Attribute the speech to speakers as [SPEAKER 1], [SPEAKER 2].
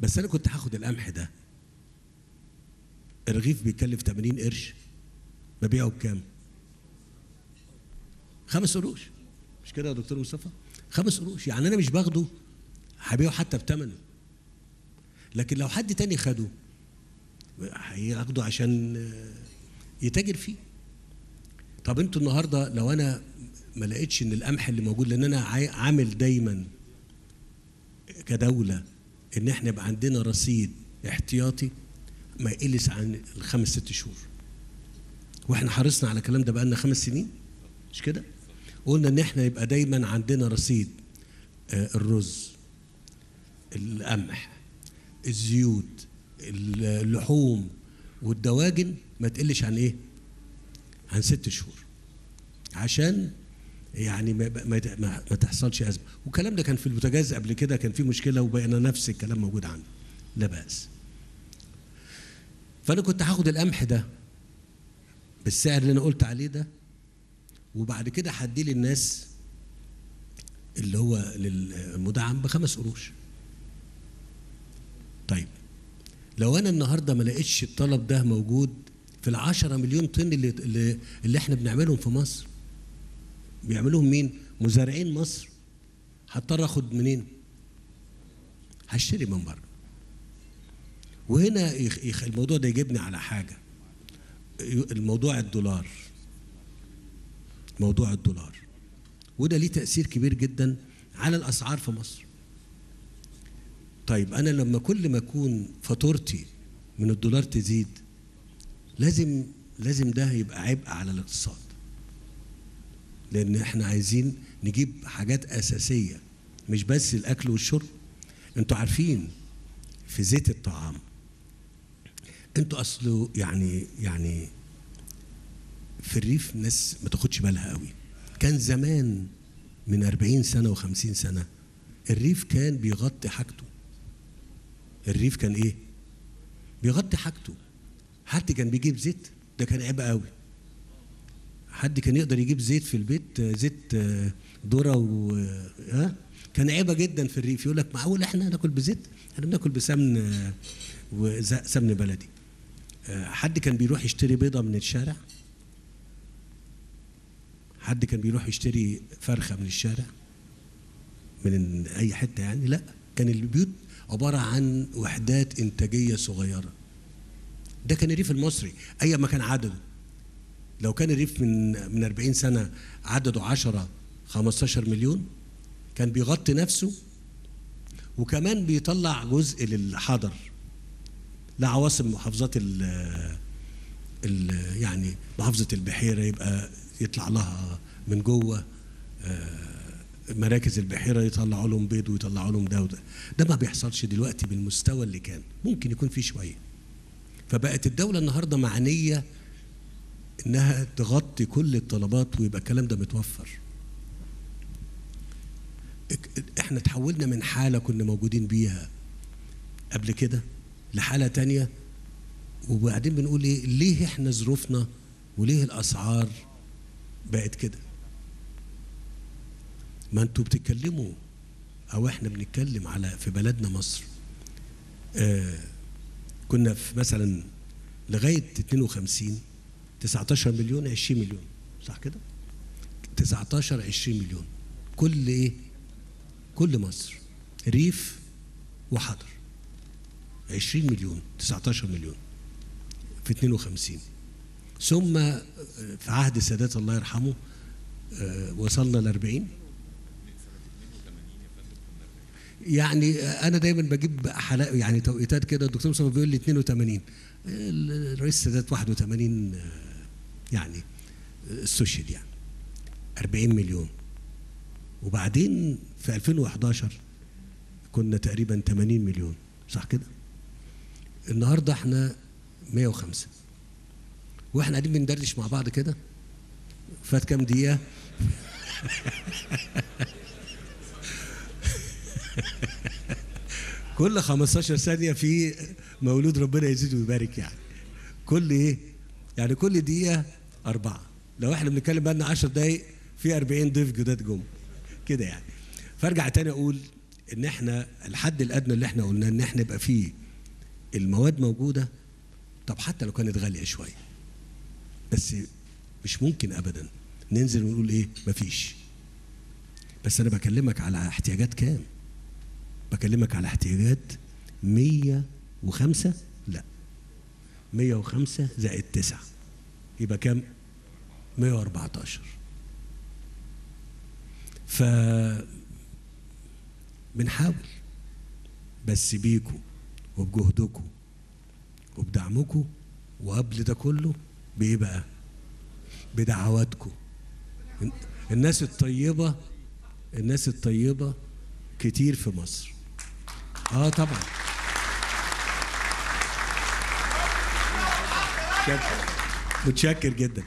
[SPEAKER 1] بس أنا كنت هاخد القمح ده. الرغيف بيكلف 80 قرش. ببيعه بكام؟ خمس قروش. مش كده يا دكتور مصطفى؟ خمس قروش. يعني أنا مش باخده هبيعه حتى بثمنه لكن لو حد تاني خده هياخده عشان يتاجر فيه. طب أنتوا النهارده لو أنا ما لقيتش إن القمح اللي موجود لأن أنا عامل دايما كدولة إن إحنا يبقى عندنا رصيد احتياطي ما يقلش عن الخمس ست شهور. وإحنا حرصنا على الكلام ده بقالنا خمس سنين مش كده؟ قلنا إن إحنا يبقى دايما عندنا رصيد الرز القمح الزيوت اللحوم والدواجن ما تقلش عن إيه؟ عن ست شهور. عشان يعني ما, ما, ما, تحصلش أزمة. والكلام ده كان في البوتاجاز قبل كده كان في مشكلة وبقينا نفس الكلام موجود عنده لا بأس. فأنا كنت هاخد القمح ده بالسعر اللي أنا قلت عليه ده وبعد كده هديه للناس اللي هو للمدعم بخمس قروش. طيب لو أنا النهارده ما لقيتش الطلب ده موجود في العشرة مليون طن اللي, اللي إحنا بنعملهم في مصر بيعملوهم مين؟ مزارعين مصر. هضطر آخد منين؟ هشتري من بره. وهنا الموضوع ده يجيبني على حاجة. الموضوع الدولار. موضوع الدولار. وده ليه تأثير كبير جدا على الأسعار في مصر. طيب أنا لما كل ما أكون فاتورتي من الدولار تزيد لازم لازم ده يبقى عبء على الاقتصاد. لأن إحنا عايزين نجيب حاجات أساسية مش بس الأكل والشرب. أنتوا عارفين في زيت الطعام أنتوا اصله يعني يعني في الريف ناس ما تاخدش بالها قوي. كان زمان من 40 سنة و50 سنة الريف كان بيغطي حاجته. الريف كان إيه؟ بيغطي حاجته. حد كان بيجيب زيت؟ ده كان عيب قوي. حد كان يقدر يجيب زيت في البيت زيت ذرة و ها كان عيبة جدا في الريف. يقول لك معقول إحنا ناكل بزيت؟ إحنا بناكل بسمن وسمن بلدي. حد كان بيروح يشتري بيضة من الشارع؟ حد كان بيروح يشتري فرخة من الشارع؟ من أي حتة يعني؟ لا كان البيوت عبارة عن وحدات إنتاجية صغيرة. ده كان الريف المصري اي ما كان عدده. لو كان الريف من من 40 سنة عدده 10 15 مليون كان بيغطي نفسه وكمان بيطلع جزء للحضر لعواصم محافظات ال ال يعني محافظة البحيرة يبقى يطلع لها من جوه مراكز البحيرة يطلعوا لهم بيض ويطلعوا لهم ده وده. ده ما بيحصلش دلوقتي بالمستوى اللي كان ممكن يكون فيه شوية. فبقت الدولة النهارده معنية إنها تغطي كل الطلبات ويبقى الكلام ده متوفر. إحنا تحولنا من حالة كنا موجودين بيها قبل كده لحالة تانية وبعدين بنقول إيه؟ ليه إحنا ظروفنا وليه الأسعار بقت كده؟ ما أنتوا بتتكلموا أو إحنا بنتكلم على في بلدنا مصر آه كنا في مثلا لغاية 52 19 مليون 20 مليون. صح كده؟ 19 20 مليون. كل إيه؟ كل مصر. ريف وحضر. 20 مليون 19 مليون في 52 ثم في عهد السادات الله يرحمه وصلنا ل 40 يعني أنا دايما بجيب حلقة يعني توقيتات كده الدكتور مصطفى بيقول لي 82 الرئيس السادات 81 يعني استشهد يعني 40 مليون وبعدين في 2011 كنا تقريبا 80 مليون صح كده؟ النهارده إحنا 105 وإحنا قاعدين بندردش مع بعض كده فات كام دقيقة؟ كل 15 ثانية في مولود ربنا يزيد ويبارك يعني كل إيه؟ يعني كل دقيقة أربعة. لو إحنا بنتكلم بقى لنا 10 دقايق في 40 ضيف جداد جم. كده يعني. فأرجع تاني أقول إن إحنا الحد الأدنى اللي إحنا قلناه إن إحنا يبقى فيه المواد موجودة. طب حتى لو كانت غالية شوية. بس مش ممكن ابدا. ننزل ونقول إيه؟ مفيش. بس أنا بكلمك على احتياجات كام؟ بكلمك على احتياجات 105 لا. 105 زائد 9 يبقى كام؟ 114 ف بنحاول بس بيكوا وبجهدكم وبدعمكم وقبل ده كله بايه بقى بدعواتكم الناس الطيبة الناس الطيبة كتير في مصر. آه طبعا. متشكر متشكر جدا.